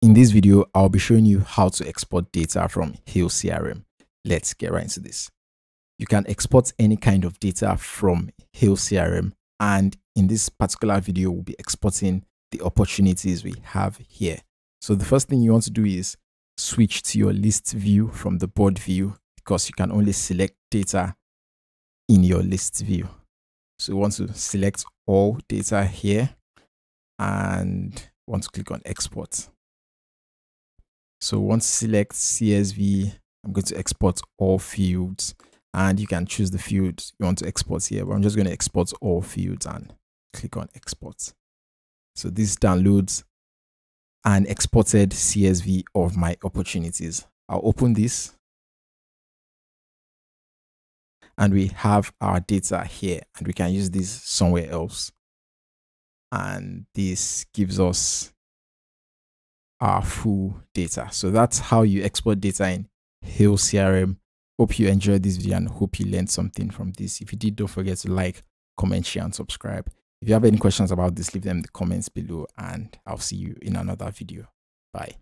In this video, I'll be showing you how to export data from Hail CRM. Let's get right into this. You can export any kind of data from Hail CRM. And in this particular video, we'll be exporting the opportunities we have here. So the first thing you want to do is switch to your list view from the board view because you can only select data in your list view. So you want to select all data here and want to click on export. So once select CSV, I'm going to export all fields and you can choose the field you want to export here, but I'm just going to export all fields and click on export. So this downloads an exported CSV of my opportunities. I'll open this and we have our data here and we can use this somewhere else. And this gives us our full data. So that's how you export data in Hail CRM. Hope you enjoyed this video and hope you learned something from this. If you did, don't forget to like, comment, share, and subscribe. If you have any questions about this, leave them in the comments below and I'll see you in another video. Bye.